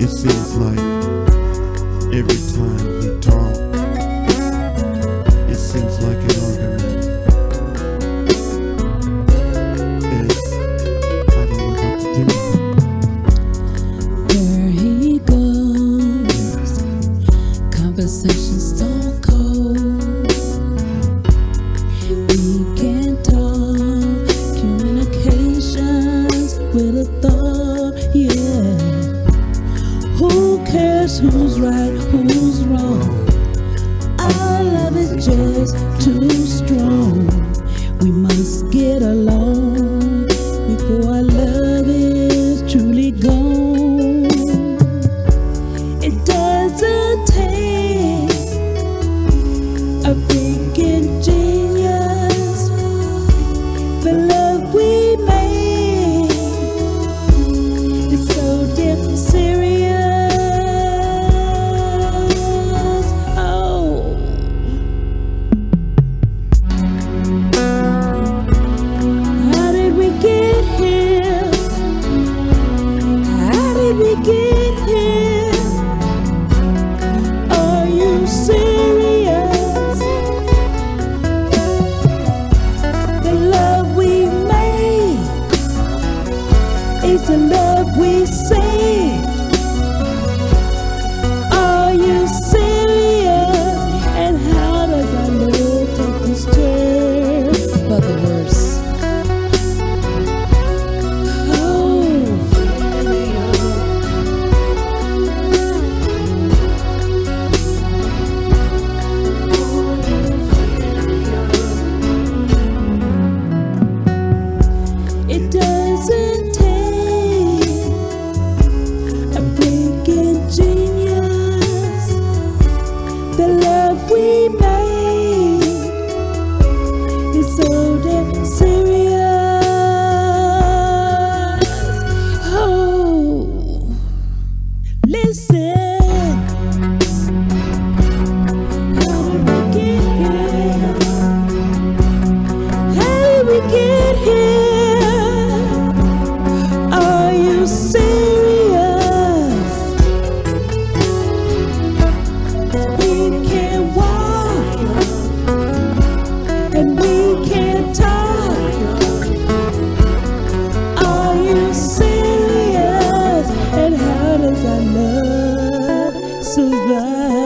It seems like every time with a thumb, yeah. Who cares who's right, who's wrong? Our love is just too strong. We must get along. It's the love we say. the love we made is so damn serious. Oh, listen. I love so bad.